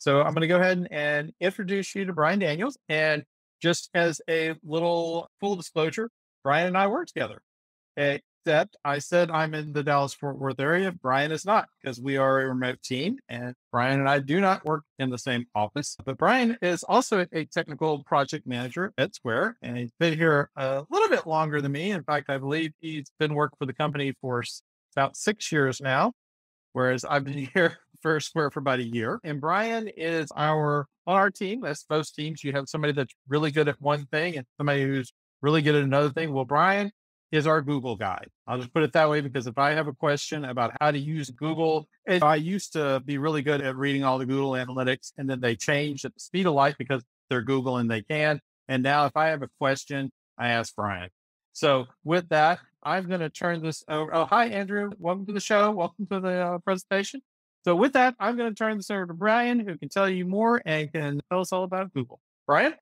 So I'm going to go ahead and introduce you to Brian Daniels. And just as a little full disclosure, Brian and I work together. Except I said I'm in the Dallas Fort Worth area. Brian is not because we are a remote team and Brian and I do not work in the same office. But Brian is also a technical project manager at Square and he's been here a little bit longer than me. In fact, I believe he's been working for the company for about six years now, whereas I've been here for Square for about a year. And Brian is our on our team. That's most teams. You have somebody that's really good at one thing and somebody who's really good at another thing. Well, Brian is our Google guy. I'll just put it that way because if I have a question about how to use Google, I used to be really good at reading all the Google analytics and then they changed at the speed of light because they're Google and they can. And now if I have a question, I ask Brian. So with that, I'm going to turn this over. Oh, hi, Andrew. Welcome to the show. Welcome to the uh, presentation. So with that, I'm going to turn this over to Brian, who can tell you more and can tell us all about Google. Brian?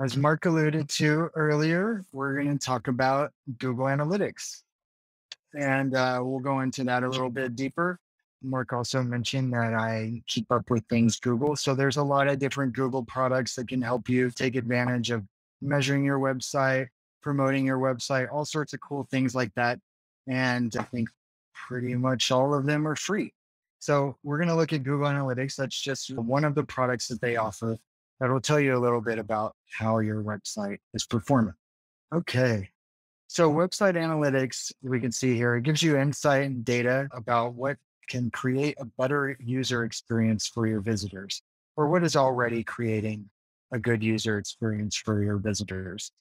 As Mark alluded to earlier, we're going to talk about Google Analytics. And uh, we'll go into that a little bit deeper. Mark also mentioned that I keep up with things Google. So there's a lot of different Google products that can help you take advantage of measuring your website, promoting your website, all sorts of cool things like that. And I think pretty much all of them are free. So we're going to look at Google Analytics. That's just one of the products that they offer that will tell you a little bit about how your website is performing. Okay. So website analytics, we can see here, it gives you insight and data about what can create a better user experience for your visitors or what is already creating a good user experience for your visitors.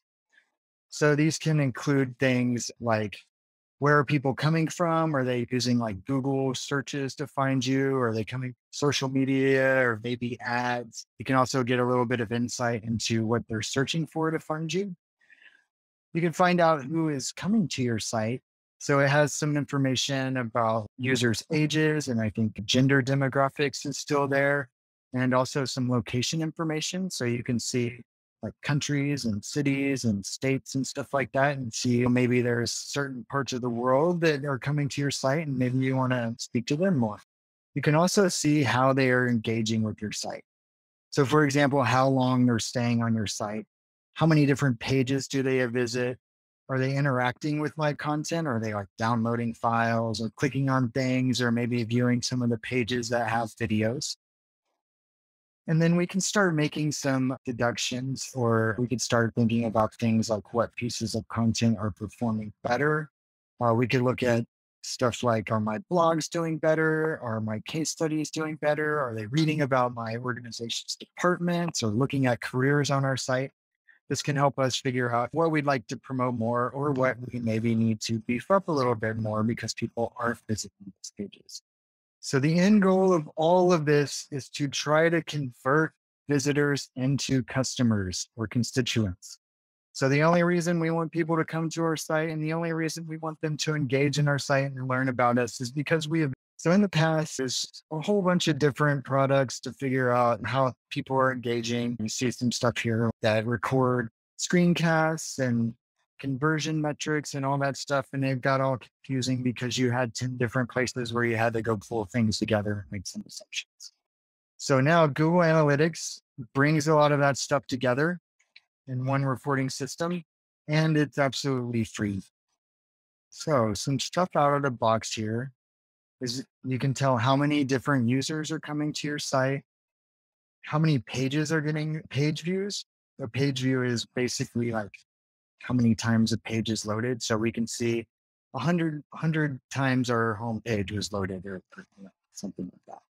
So these can include things like where are people coming from? Are they using like Google searches to find you? Are they coming social media or maybe ads? You can also get a little bit of insight into what they're searching for to find you. You can find out who is coming to your site. So it has some information about users' ages, and I think gender demographics is still there, and also some location information. So you can see like countries and cities and states and stuff like that and see oh, maybe there's certain parts of the world that are coming to your site and maybe you want to speak to them more. You can also see how they are engaging with your site. So, for example, how long they're staying on your site, how many different pages do they visit? Are they interacting with my content? Are they like downloading files or clicking on things or maybe viewing some of the pages that have videos? And then we can start making some deductions, or we could start thinking about things like what pieces of content are performing better. Uh, we could look at stuff like are my blogs doing better? Are my case studies doing better? Are they reading about my organization's departments or looking at careers on our site? This can help us figure out what we'd like to promote more or what we maybe need to beef up a little bit more because people aren't visiting these pages. So the end goal of all of this is to try to convert visitors into customers or constituents. So the only reason we want people to come to our site and the only reason we want them to engage in our site and learn about us is because we have so in the past, there's a whole bunch of different products to figure out how people are engaging. You see some stuff here that record screencasts and conversion metrics and all that stuff. And it got all confusing because you had 10 different places where you had to go pull things together and make some assumptions. So now Google Analytics brings a lot of that stuff together in one reporting system, and it's absolutely free. So some stuff out of the box here is you can tell how many different users are coming to your site, how many pages are getting page views. A page view is basically like how many times a page is loaded. So we can see 100, 100 times our home page was loaded or, you know, something like that.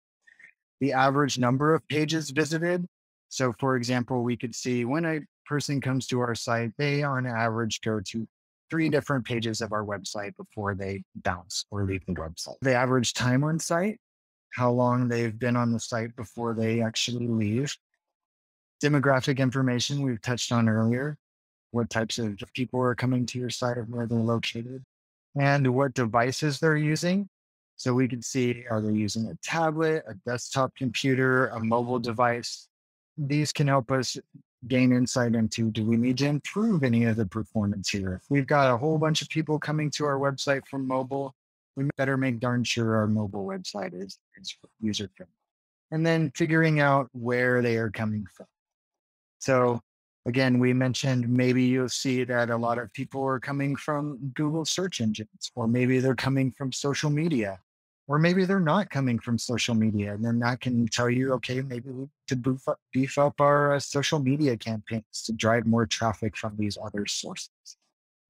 The average number of pages visited. So for example, we could see when a person comes to our site, they on average go to three different pages of our website before they bounce or leave the website. The average time on site, how long they've been on the site before they actually leave. Demographic information we've touched on earlier what types of people are coming to your site and where they're located, and what devices they're using. So we can see are they using a tablet, a desktop computer, a mobile device? These can help us gain insight into do we need to improve any of the performance here? If we've got a whole bunch of people coming to our website from mobile, we better make darn sure our mobile website is, is user friendly. and then figuring out where they are coming from. So again, we mentioned maybe you'll see that a lot of people are coming from Google search engines, or maybe they're coming from social media, or maybe they're not coming from social media. And then that can tell you, okay, maybe we to beef up, beef up our uh, social media campaigns to drive more traffic from these other sources.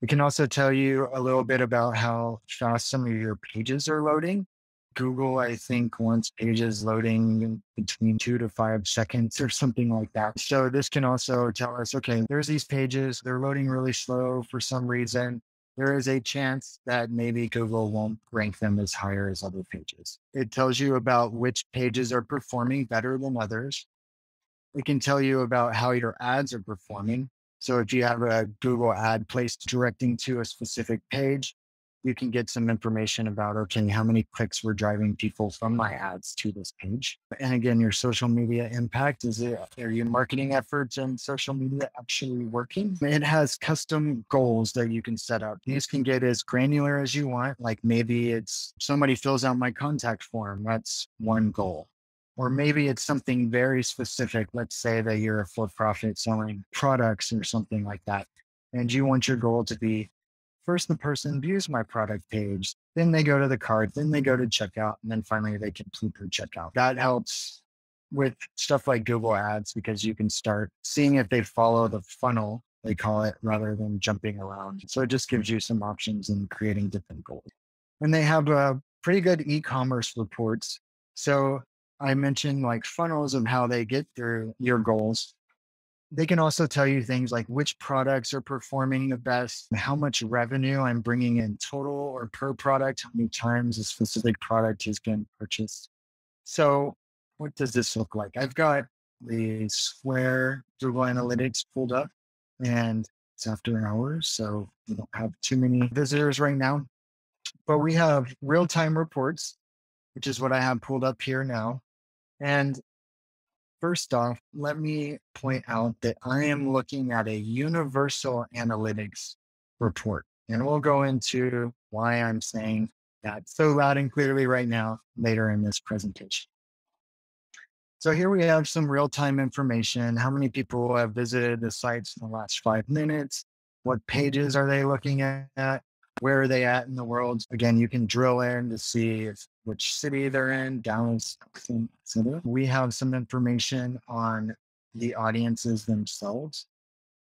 We can also tell you a little bit about how fast some of your pages are loading. Google, I think, wants pages loading between two to five seconds or something like that. So this can also tell us, okay, there's these pages, they're loading really slow for some reason. There is a chance that maybe Google won't rank them as higher as other pages. It tells you about which pages are performing better than others. It can tell you about how your ads are performing. So if you have a Google ad placed directing to a specific page, you can get some information about, okay, how many clicks were driving people from my ads to this page. And again, your social media impact is it, are your marketing efforts and social media actually working? It has custom goals that you can set up. These can get as granular as you want. Like maybe it's somebody fills out my contact form. That's one goal. Or maybe it's something very specific. Let's say that you're a for profit selling products or something like that. And you want your goal to be first the person views my product page, then they go to the cart, then they go to checkout, and then finally they complete their checkout. That helps with stuff like Google Ads because you can start seeing if they follow the funnel, they call it, rather than jumping around. So it just gives you some options in creating different goals. And they have uh, pretty good e commerce reports. So I mentioned like funnels of how they get through your goals they can also tell you things like which products are performing the best, how much revenue I'm bringing in total or per product, how many times a specific product has been purchased. So, what does this look like? I've got the Square Google Analytics pulled up and it's after hours. So, we don't have too many visitors right now, but we have real time reports, which is what I have pulled up here now. And First off, let me point out that I am looking at a universal analytics report, and we'll go into why I'm saying that so loud and clearly right now later in this presentation. So here we have some real-time information. How many people have visited the sites in the last five minutes? What pages are they looking at? Where are they at in the world? Again, you can drill in to see if which city they're in, Dallas, etc. We have some information on the audiences themselves.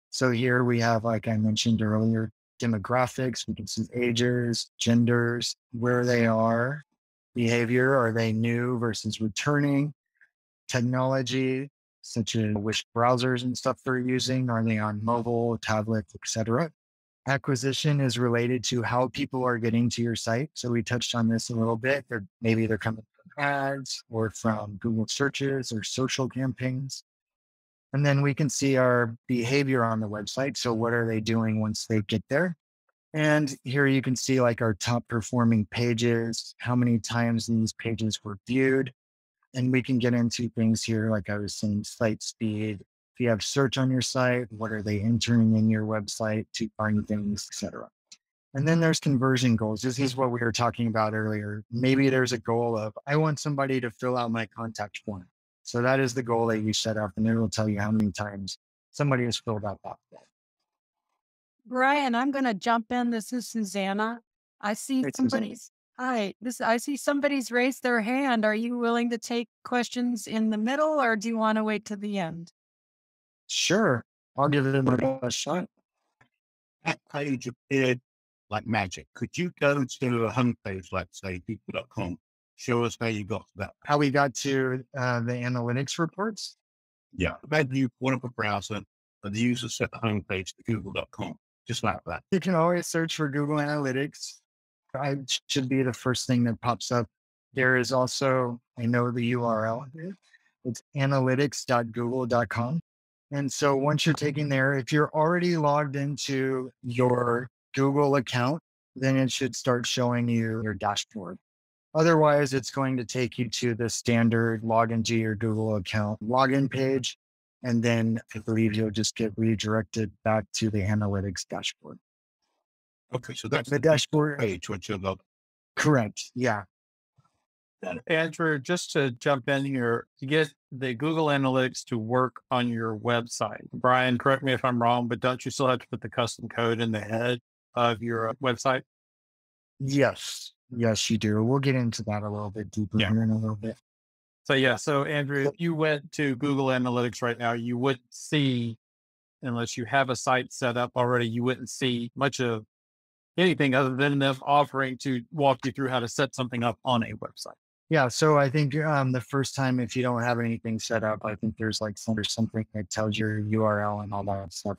So here we have, like I mentioned earlier, demographics. We can see ages, genders, where they are, behavior. Are they new versus returning? Technology, such as which browsers and stuff they're using. Are they on mobile, tablet, etc acquisition is related to how people are getting to your site. So we touched on this a little bit. They're, maybe they're coming from ads or from Google searches or social campaigns. And then we can see our behavior on the website. So what are they doing once they get there? And here you can see like our top performing pages, how many times these pages were viewed. And we can get into things here, like I was saying, site speed, if you have search on your site, what are they entering in your website to find things, etc. And then there's conversion goals. This is what we were talking about earlier. Maybe there's a goal of, I want somebody to fill out my contact form. So that is the goal that you set up, and it will tell you how many times somebody has filled out that form. Brian, I'm going to jump in. This is Susanna. I see hey, somebody's. Hi, this I see somebody's raised their hand. Are you willing to take questions in the middle, or do you want to wait to the end? Sure, I'll give it best shot. That page appeared like magic. Could you go to a homepage, like say people.com, show us how you got to that? How we got to uh, the analytics reports? Yeah. Imagine you want up a browser and the user set the homepage to google.com, just like that. You can always search for Google Analytics. I should be the first thing that pops up. There is also, I know the URL. It's analytics.google.com. And so once you're taking there, if you're already logged into your Google account, then it should start showing you your dashboard. Otherwise, it's going to take you to the standard login into your Google account login page. And then I believe you'll just get redirected back to the analytics dashboard. Okay, so that's the, the dashboard page, which you log. Correct. Yeah. Andrew, just to jump in here, to get the Google Analytics to work on your website, Brian, correct me if I'm wrong, but don't you still have to put the custom code in the head of your uh, website? Yes. Yes, you do. We'll get into that a little bit deeper Yeah. here in a little bit. So yeah, so Andrew, if you went to Google Analytics right now, you wouldn't see, unless you have a site set up already, you wouldn't see much of anything other than them offering to walk you through how to set something up on a website. Yeah. So I think um, the first time, if you don't have anything set up, I think there's like there's something that tells your URL and all that stuff.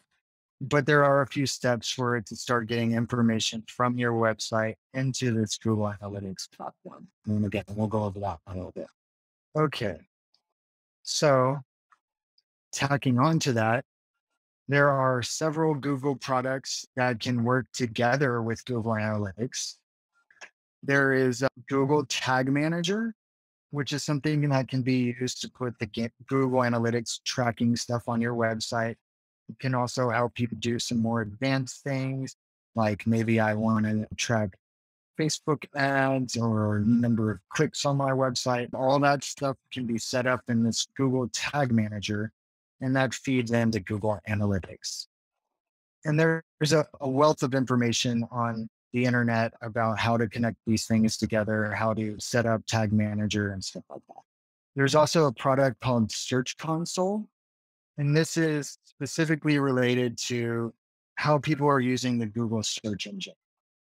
But there are a few steps for it to start getting information from your website into this Google Analytics platform. And again, we'll go over that a little bit. Okay. So tacking on to that, there are several Google products that can work together with Google Analytics. There is a Google Tag Manager, which is something that can be used to put the Google Analytics tracking stuff on your website. It can also help you do some more advanced things, like maybe I want to track Facebook ads or number of clicks on my website. All that stuff can be set up in this Google Tag Manager, and that feeds into Google Analytics. And there's a, a wealth of information on the internet about how to connect these things together, how to set up Tag Manager and stuff like that. There's also a product called Search Console, and this is specifically related to how people are using the Google search engine.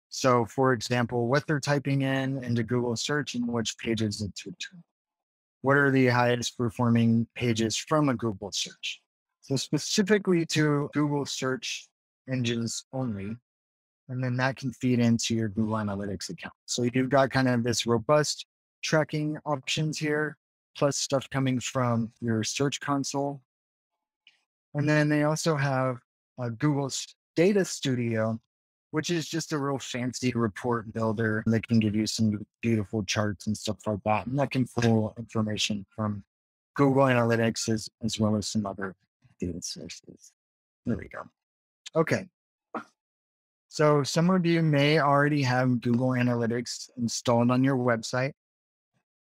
So, for example, what they're typing in into Google search and which pages it's returning. What are the highest performing pages from a Google search? So, specifically to Google search engines only. And then that can feed into your Google Analytics account. So, you've got kind of this robust tracking options here, plus stuff coming from your search console. And then they also have Google's Data Studio, which is just a real fancy report builder that can give you some beautiful charts and stuff like that. And that can pull information from Google Analytics as, as well as some other data sources. There we go. Okay. So some of you may already have Google Analytics installed on your website.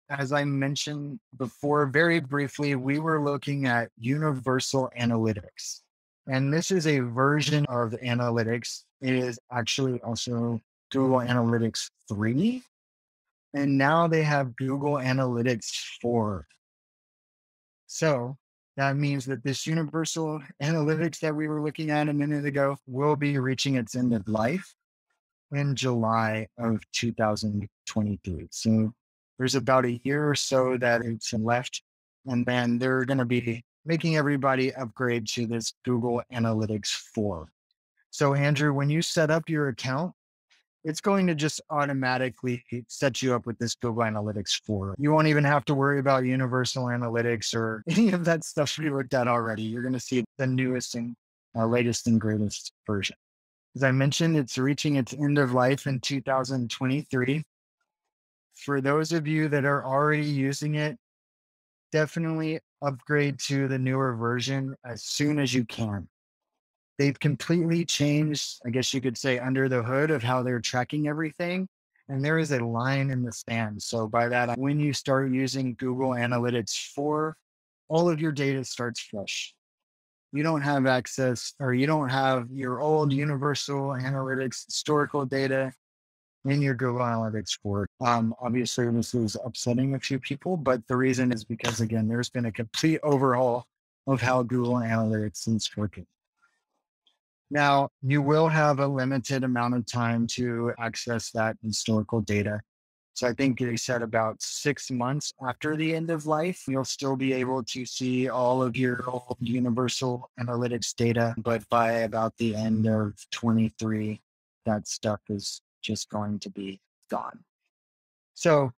As I mentioned before, very briefly, we were looking at Universal Analytics. And this is a version of analytics. It is actually also Google Analytics 3. And now they have Google Analytics 4. So that means that this universal analytics that we were looking at a minute ago will be reaching its end of life in July of 2023. So there's about a year or so that it's left. And then they're going to be making everybody upgrade to this Google Analytics 4. So, Andrew, when you set up your account, it's going to just automatically set you up with this Google Analytics 4. You won't even have to worry about Universal Analytics or any of that stuff we looked at already. You're going to see the newest and uh, latest and greatest version. As I mentioned, it's reaching its end of life in 2023. For those of you that are already using it, definitely upgrade to the newer version as soon as you can. They've completely changed, I guess you could say, under the hood of how they're tracking everything. And there is a line in the sand. So, by that, when you start using Google Analytics 4, all of your data starts fresh. You don't have access or you don't have your old Universal Analytics historical data in your Google Analytics 4. Um, obviously, this is upsetting a few people, but the reason is because, again, there's been a complete overhaul of how Google Analytics is working. Now, you will have a limited amount of time to access that historical data. So I think they said about six months after the end of life, you'll still be able to see all of your old universal analytics data. But by about the end of 23, that stuff is just going to be gone. So,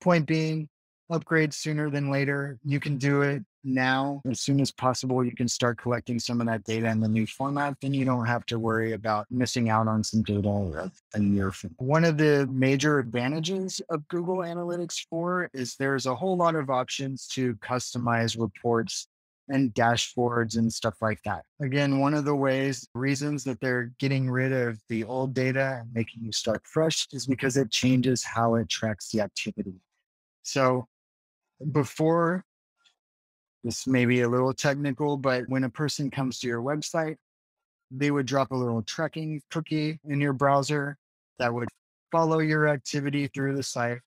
point being, upgrade sooner than later. You can do it now as soon as possible. You can start collecting some of that data in the new format. Then you don't have to worry about missing out on some data a year from. One of the major advantages of Google Analytics 4 is there's a whole lot of options to customize reports and dashboards and stuff like that. Again, one of the ways, reasons that they're getting rid of the old data and making you start fresh is because it changes how it tracks the activity. So before this may be a little technical, but when a person comes to your website, they would drop a little tracking cookie in your browser that would follow your activity through the site.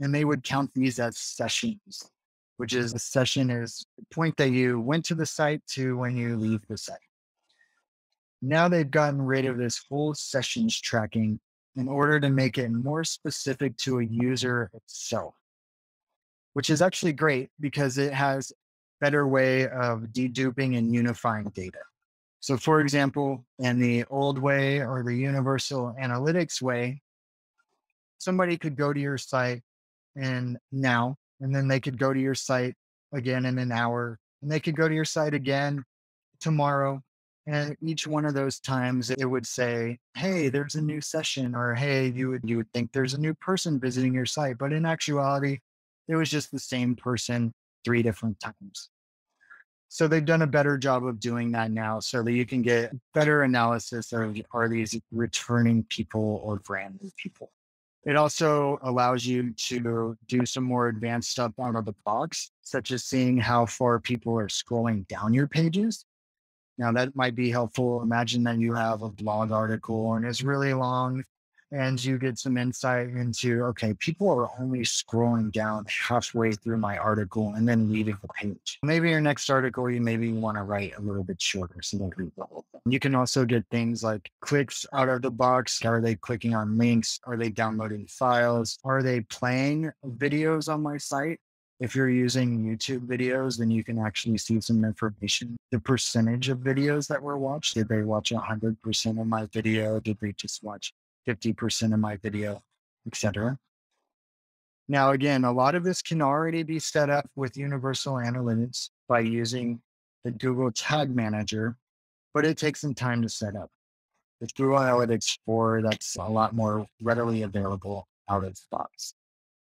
And they would count these as sessions, which is a session is the point that you went to the site to when you leave the site. Now they've gotten rid of this whole sessions tracking in order to make it more specific to a user itself, which is actually great because it has better way of deduping and unifying data. So for example, in the old way or the universal analytics way, somebody could go to your site and now, and then they could go to your site again in an hour, and they could go to your site again tomorrow. And each one of those times it would say, Hey, there's a new session, or hey, you would you would think there's a new person visiting your site. But in actuality, it was just the same person three different times. So they've done a better job of doing that now so that you can get better analysis of are these returning people or brand new people. It also allows you to do some more advanced stuff out of the box, such as seeing how far people are scrolling down your pages. Now, that might be helpful. Imagine that you have a blog article and it's really long and you get some insight into okay, people are only scrolling down halfway through my article and then leaving the page. Maybe your next article, you maybe want to write a little bit shorter so read the whole thing. You can also get things like clicks out of the box. Are they clicking on links? Are they downloading files? Are they playing videos on my site? If you're using YouTube videos, then you can actually see some information. The percentage of videos that were watched. Did they watch 100% of my video? Did they just watch 50% of my video, etc. Now, again, a lot of this can already be set up with Universal Analytics by using the Google Tag Manager, but it takes some time to set up. With Google Analytics 4, that's a lot more readily available out of the box.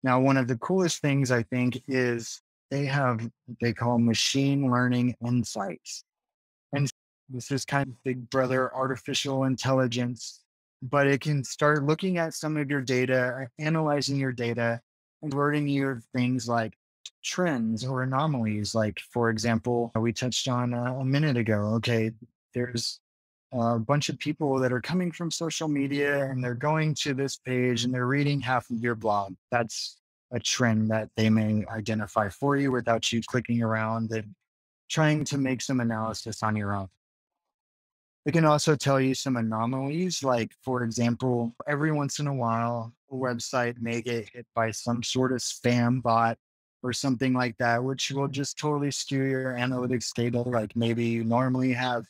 Now, one of the coolest things I think is they have they call machine learning insights. And this is kind of big brother artificial intelligence but it can start looking at some of your data, analyzing your data, and learning your things like trends or anomalies. Like, for example, we touched on uh, a minute ago. Okay, there's a bunch of people that are coming from social media and they're going to this page and they're reading half of your blog. That's a trend that they may identify for you without you clicking around and trying to make some analysis on your own. It can also tell you some anomalies, like, for example, every once in a while, a website may get hit by some sort of spam bot or something like that, which will just totally skew your analytics data. Like maybe you normally have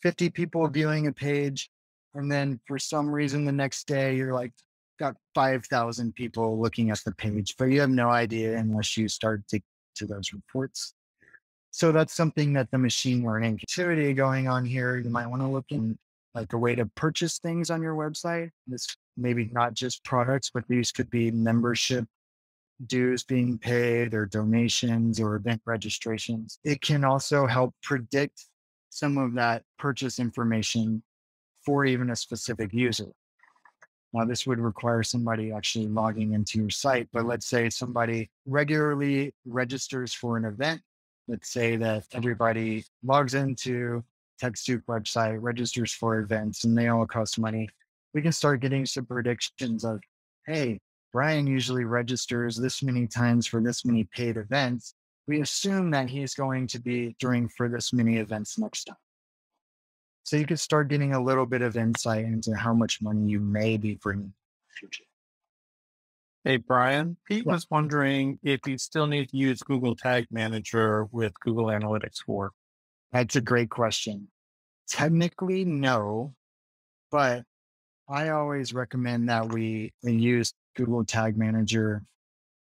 50 people viewing a page, and then for some reason the next day you're like, got 5,000 people looking at the page, but you have no idea unless you start to, to those reports. So that's something that the machine learning activity going on here. You might want to look in like a way to purchase things on your website. This maybe not just products, but these could be membership dues being paid or donations or event registrations. It can also help predict some of that purchase information for even a specific user. Now, this would require somebody actually logging into your site, but let's say somebody regularly registers for an event let's say that everybody logs into TechSoup website, registers for events, and they all cost money. We can start getting some predictions of, hey, Brian usually registers this many times for this many paid events. We assume that he's going to be doing for this many events next time. So you can start getting a little bit of insight into how much money you may be bringing in the future. Hey, Brian, Pete Yeah. was wondering if you still need to use Google Tag Manager with Google Analytics 4. That's a great question. Technically, no, but I always recommend that we we use Google Tag Manager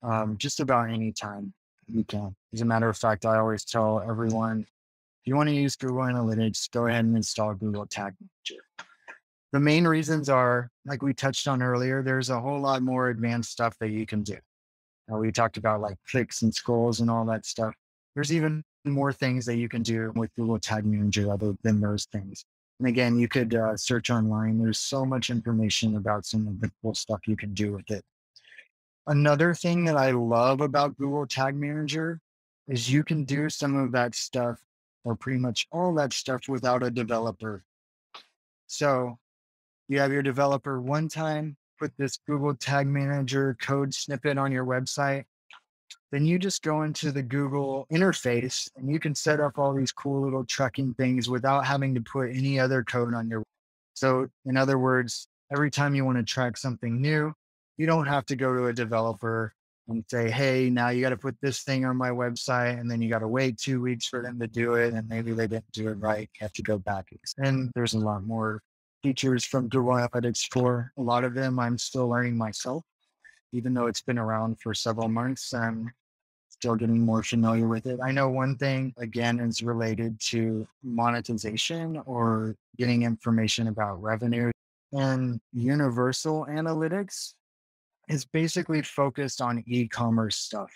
um, just about any time you can. As a matter of fact, I always tell everyone if you want to use Google Analytics, go ahead and install Google Tag Manager. The main reasons are, like we touched on earlier, there's a whole lot more advanced stuff that you can do. Uh, we talked about like clicks and scrolls and all that stuff. There's even more things that you can do with Google Tag Manager other than those things. And again, you could uh, search online. There's so much information about some of the cool stuff you can do with it. Another thing that I love about Google Tag Manager is you can do some of that stuff or pretty much all that stuff without a developer. So you have your developer one time, put this Google Tag Manager code snippet on your website. Then you just go into the Google interface and you can set up all these cool little tracking things without having to put any other code on your. So, in other words, every time you want to track something new, you don't have to go to a developer and say, hey, now you got to put this thing on my website. And then you got to wait two weeks for them to do it. And maybe they didn't do it right. You have to go back. And there's a lot more features from Google Analytics 4. A lot of them I'm still learning myself, even though it's been around for several months. I'm still getting more familiar with it. I know one thing, again, is related to monetization or getting information about revenue. And Universal Analytics is basically focused on e-commerce stuff,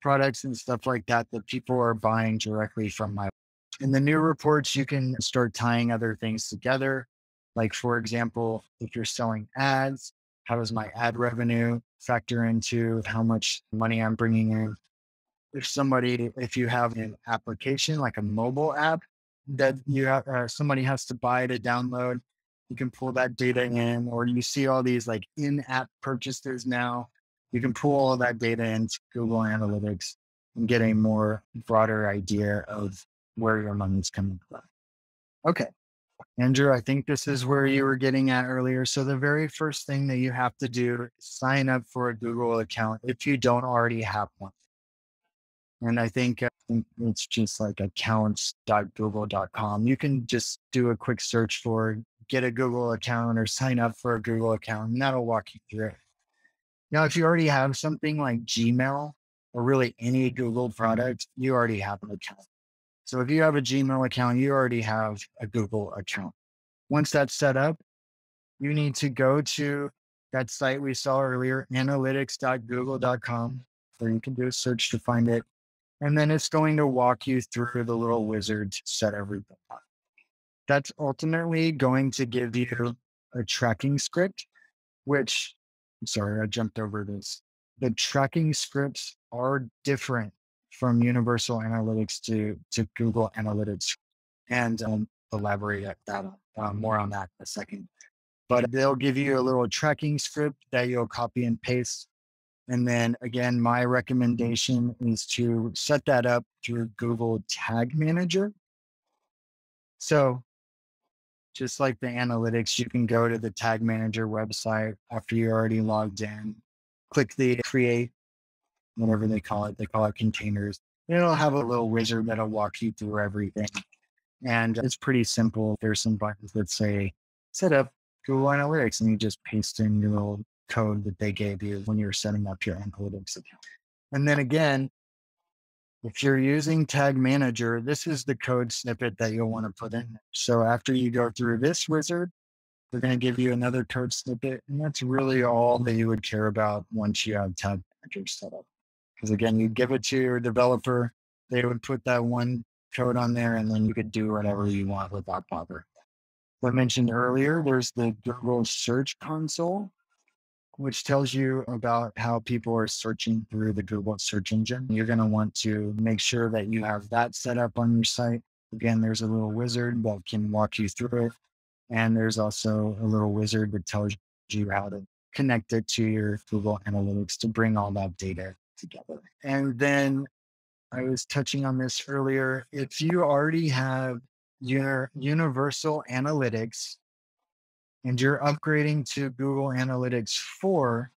products and stuff like that that people are buying directly from my. In the new reports, you can start tying other things together. Like, for example, if you're selling ads, how does my ad revenue factor into how much money I'm bringing in? If somebody, if you have an application like a mobile app that you have, uh, somebody has to buy to download, you can pull that data in, or you see all these like in app purchases now. You can pull all that data into Google Analytics and get a more broader idea of where your money's coming from. Okay. Andrew, I think this is where you mm-hmm. were getting at earlier. So, the very first thing that you have to do is sign up for a Google account if you don't already have one. And I think, uh, I think it's just like accounts.google.com. You can just do a quick search for get a Google account or sign up for a Google account, and that'll walk you through it. Now, if you already have something like Gmail or really any Google product, you already have an account. So if you have a Gmail account, you already have a Google account. Once that's set up, you need to go to that site we saw earlier, analytics.google.com, where you can do a search to find it. And then it's going to walk you through the little wizard to set everything up that's ultimately going to give you a tracking script, which, I'm sorry, I jumped over this. The tracking scripts are different from Universal Analytics to, to Google Analytics. And um, elaborate that uh, more on that in a second. But they'll give you a little tracking script that you'll copy and paste. And then again, my recommendation is to set that up through Google Tag Manager. So just like the analytics, you can go to the tag manager website after you're already logged in, click the create, whatever they call it. They call it containers. It'll have a little wizard that'll walk you through everything. And it's pretty simple. There's some buttons that say set up Google Analytics, and you just paste in your little code that they gave you when you're setting up your analytics account. And then again, if you're using Tag Manager, this is the code snippet that you'll want to put in. So after you go through this wizard, they're going to give you another code snippet. And that's really all that you would care about once you have Tag Manager set up. Because again, you give it to your developer, they would put that one code on there, and then you could do whatever you want with that bother. I mentioned earlier, there's the Google Search Console which tells you about how people are searching through the Google search engine. You're going to want to make sure that you have that set up on your site. Again, there's a little wizard that can walk you through it. And there's also a little wizard that tells you how to connect it to your Google Analytics to bring all that data together. And then I was touching on this earlier. If you already have your universal analytics and you're upgrading to Google Analytics 4,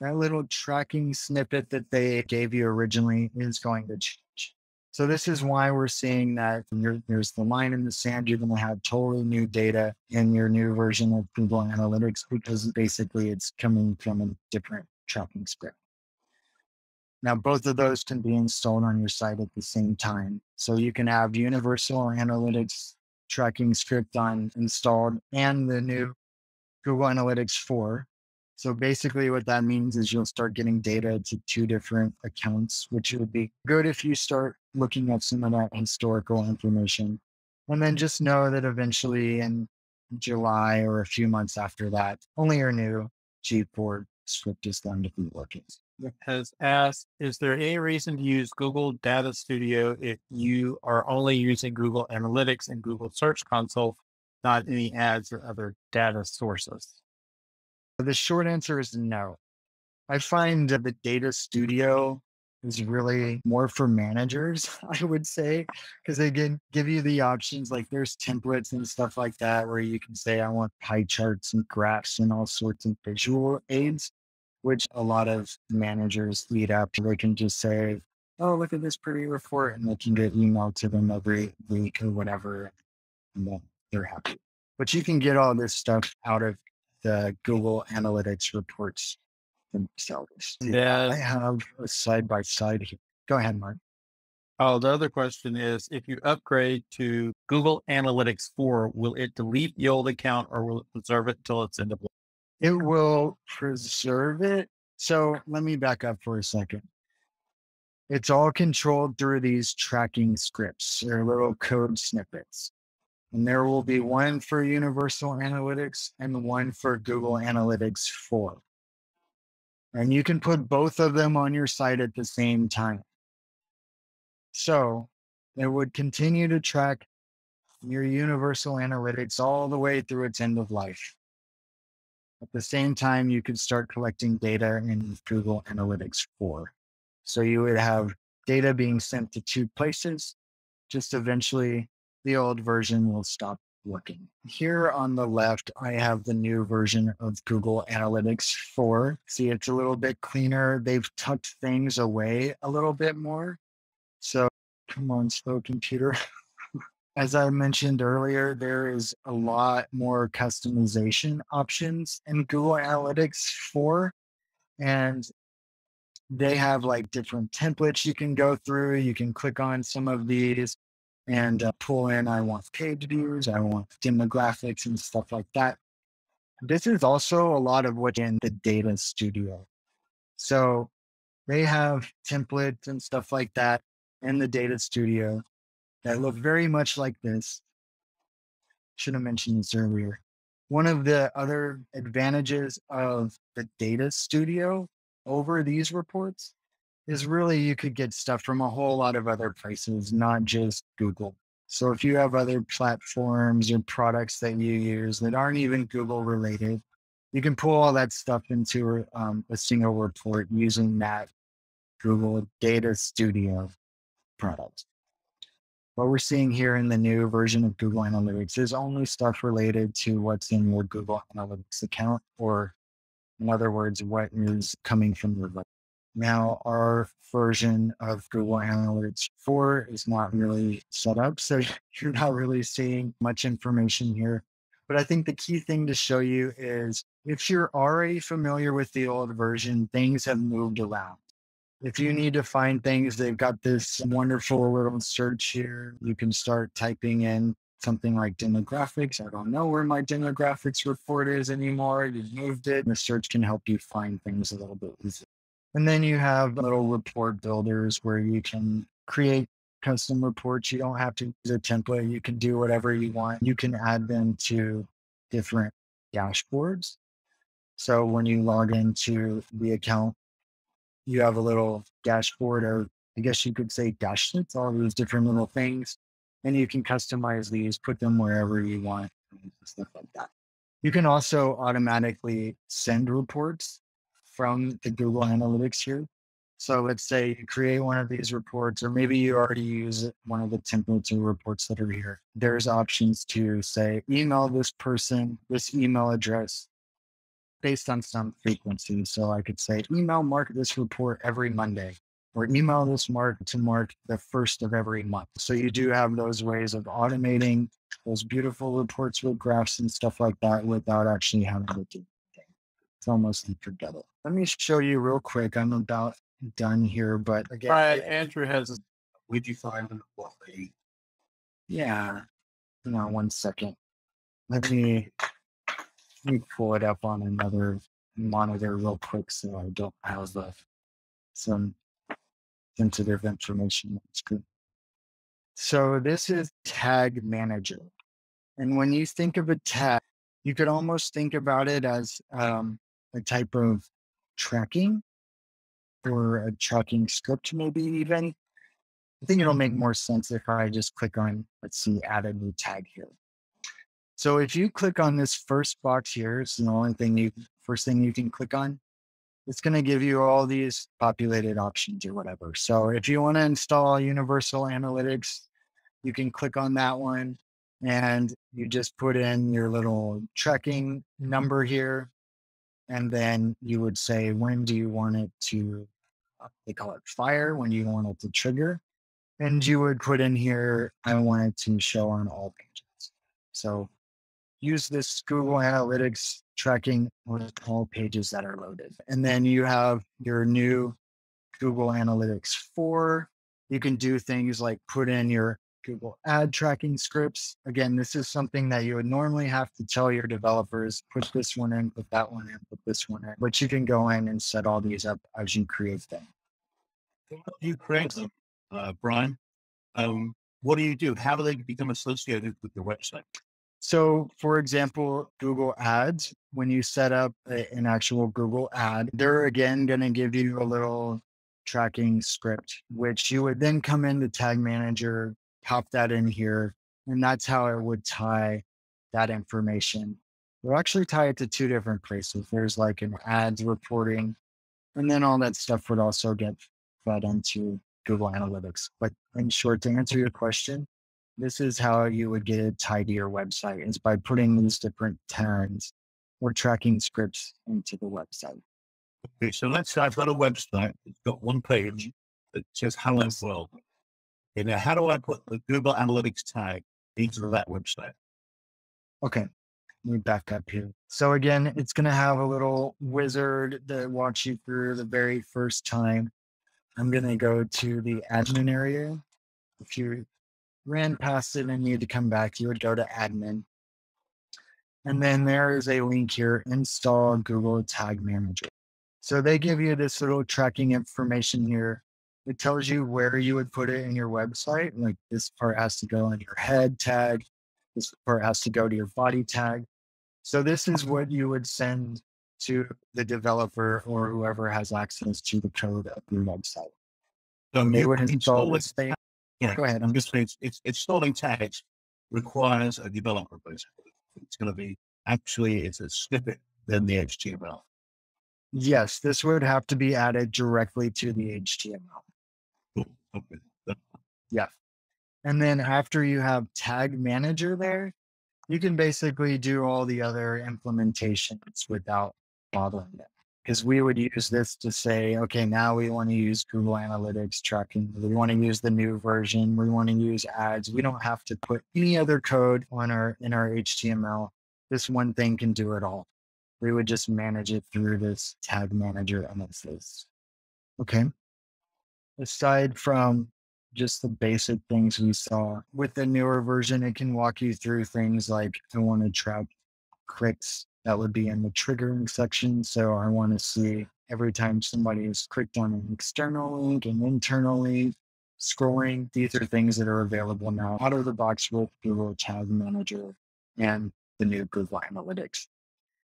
that little tracking snippet that they gave you originally is going to change. So this is why we're seeing that there's the line in the sand. You're going to have totally new data in your new version of Google Analytics because basically it's coming from a different tracking script. Now, both of those can be installed on your site at the same time. So you can have Universal Analytics tracking script on installed and the new Google Analytics 4. So basically, what that means is you'll start getting data to two different accounts, which would be good if you start looking at some of that historical information. And then just know that eventually in July or a few months after that, only your new G4 script is going to be working. Has asked, is there any reason to use Google Data Studio if you are only using Google Analytics and Google Search Console, not any ads or other data sources? Uh, the short answer is no. I find that the Data Studio is really more for managers, I would say, because they can give you the options like there's templates and stuff like that where you can say, I want pie charts and graphs and all sorts of visual aids, which a lot of managers lead up. They can just say, Oh, look at this pretty report, and they can get emailed to them every week or whatever. And they're happy. But you can get all this stuff out of the Google Analytics reports themselves. Yeah. I have a side by side here. Go ahead, Mark. Oh, the other question is if you upgrade to Google Analytics 4, will it delete the old account or will it preserve it until it's end of life? It will preserve it. So let me back up for a second. It's all controlled through these tracking scripts or little code snippets. And there will be one for Universal Analytics and one for Google Analytics 4. And you can put both of them on your site at the same time. So it would continue to track your universal analytics all the way through its end of life. At the same time, you could start collecting data in Google Analytics 4. So you would have data being sent to two places. Just eventually, the old version will stop working. Here on the left, I have the new version of Google Analytics 4. See, it's a little bit cleaner. They've tucked things away a little bit more. So come on, slow computer. As I mentioned earlier, there is a lot more customization options in Google Analytics 4. And they have like different templates you can go through. You can click on some of these and uh, pull in, I want page views, I want demographics and stuff like that. This is also a lot of what's in the data studio. So they have templates and stuff like that in the data studio that look very much like this. Should have mentioned this earlier. One of the other advantages of the data studio over these reports is really you could get stuff from a whole lot of other places, not just Google. So if you have other platforms or products that you use that aren't even Google related, you can pull all that stuff into um, a single report using that Google Data Studio product. What we're seeing here in the new version of Google Analytics is only stuff related to what's in your Google Analytics account, or in other words, what is coming from your now, our version of Google Analytics 4 is not really set up. So you're not really seeing much information here. But I think the key thing to show you is if you're already familiar with the old version, things have moved around. If you need to find things, they've got this wonderful little search here. You can start typing in something like demographics. I don't know where my demographics report is anymore. You've moved it. The search can help you find things a little bit easier. And then you have little report builders where you can create custom reports. You don't have to use a template. You can do whatever you want. You can add them to different dashboards. So when you log into the account, you have a little dashboard or I guess you could say dash dashlets, all these different little things. And you can customize these, put them wherever you want, stuff like that. You can also automatically send reports from the Google Analytics here. So let's say you create one of these reports, or maybe you already use one of the templates or reports that are here. There's options to say, email this person, this email address based on some frequency. So I could say, email Mark this report every Monday, or email this Mark to Mark the first of every month. So you do have those ways of automating those beautiful reports with graphs and stuff like that without actually having to do anything. it's almost forget it. Let me show you real quick. I'm about done here, but again, Right. Andrew has Would you find them what they yeah. Hang on one second. Let me me pull it up on another monitor real quick so I don't have the some sensitive information on screen. So this is tag manager. And when you think of a tag, you could almost think about it as um, a type of tracking or a tracking script, maybe even. I think it'll make more sense if I just click on, let's see, add a new tag here. So if you click on this first box here, it's the only thing you, first thing you can click on. It's going to give you all these populated options or whatever. So if you want to install Universal Analytics, you can click on that one and you just put in your little tracking number here. And then you would say, when do you want it to, uh, they call it fire, when do you want it to trigger. And you would put in here, I want it to show on all pages. So use this Google Analytics tracking on all pages that are loaded. And then you have your new Google Analytics 4. You can do things like put in your Google ad tracking scripts. Again, this is something that you would normally have to tell your developers, put this one in, put that one in, put this one in, but you can go in and set all these up as you create them. You create them, uh, Brian. Um, what do you do? How do they become associated with your website? So, for example, Google Ads, when you set up a, an actual Google ad, they're again going to give you a little tracking script, which you would then come into Tag Manager, pop that in here, and that's how it would tie that information. We'll actually tie it to two different places. There's like an ads reporting, and then all that stuff would also get fed into Google Analytics. But in short, to answer your question, this is how you would get to your website is by putting these different tags or tracking scripts into the website. Okay, so let's say I've got a website. It's got one page mm-hmm. that says Hello World. Okay, now how do I put the Google Analytics tag into that website? Okay, let me back up here. So again, it's going to have a little wizard that walks you through the very first time. I'm going to go to the admin area. If you ran past it and need to come back, you would go to admin. And then there is a link here, install Google Tag Manager. So they give you this little tracking information here. It tells you where you would put it in your website. Like this part has to go on your head tag. This part has to go to your body tag. So this is what you would send to the developer or whoever has access to the code of your website. So They you would install install this thing. Yeah, Go ahead. I'm just saying it's, it's installing tags requires a developer basically. It's going to be actually it's a snippet than the HTML. Yes, this would have to be added directly to the HTML. Cool. Okay. Yeah. And then after you have tag manager there, you can basically do all the other implementations without bothering them. Because we would use this to say, okay, now we want to use Google Analytics tracking. We want to use the new version. We want to use ads. We don't have to put any other code on our in our HTML. This one thing can do it all. We would just manage it through this tag manager analysis. Okay. Aside from just the basic things we saw. With the newer version, it can walk you through things like I want to track clicks that would be in the triggering section. So I want to see every time somebody has clicked on an external link and internal link, scrolling. These are things that are available now out of the box with Google Tag Manager and the new Google Analytics.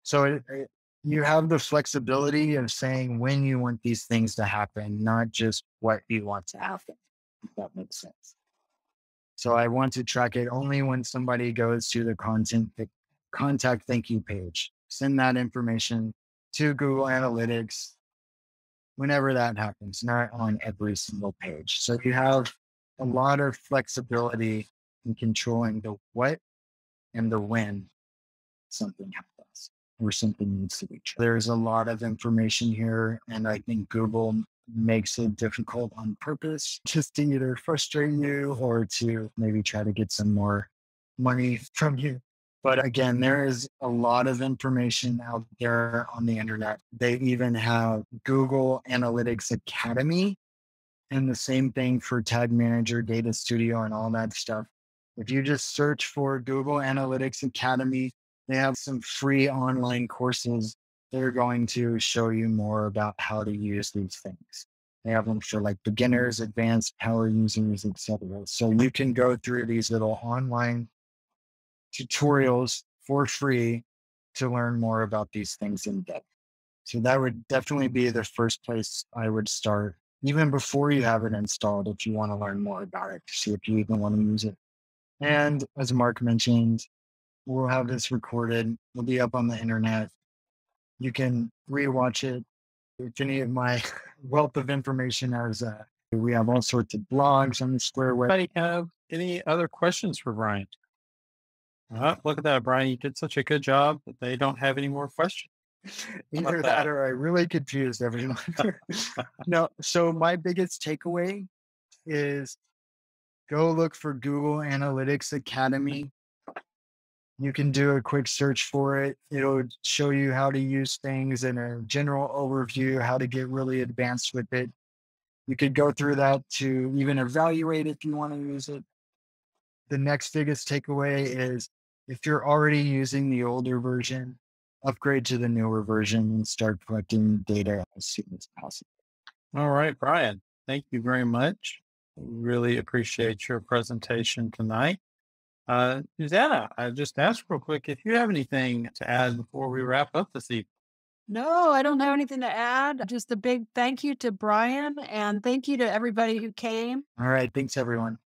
So it, it- you have the flexibility of saying when you want these things to happen, not just what you want to happen if that makes sense. So I want to track it only when somebody goes to the content contact thank you page. Send that information to Google Analytics whenever that happens, not on every single page. So you have a lot of flexibility in controlling the what and the when something happens or something needs to be tracked. There's a lot of information here, and I think Google makes it difficult on purpose just to either frustrate you or to maybe try to get some more money from you. But again, mm-hmm. there is a lot of information out there on the internet. They even have Google Analytics Academy and the same thing for Tag Manager, Data Studio, and all that stuff. If you just search for Google Analytics Academy, they have some free online courses they're going to show you more about how to use these things. They have them for like beginners, advanced power users, etc. So you can go through these little online tutorials for free to learn more about these things in depth. So that would definitely be the first place I would start, even before you have it installed, if you want to learn more about it, to see if you even want to use it. And as Mark mentioned, we'll have this recorded. It'll be up on the internet. You can rewatch it. If any of my wealth of information as uh, we have all sorts of blogs on the Square Web. Anybody have any other questions for Brian? Uh, look at that, Brian. You did such a good job that they don't have any more questions. Either that? that or I really confused everyone. no, so my biggest takeaway is go look for Google Analytics Academy. You can do a quick search for it. It'll show you how to use things in a general overview, how to get really advanced with it. You could go through that to even evaluate if you want to use it. The next biggest takeaway is if you're already using the older version, upgrade to the newer version and start collecting data as soon as possible. All right, Brian. Thank you very much. Really appreciate your presentation tonight. Uh, Susanna, I just asked real quick if you have anything to add before we wrap up this evening. No, I don't have anything to add. Just a big thank you to Brian and thank you to everybody who came. All right. Thanks, everyone.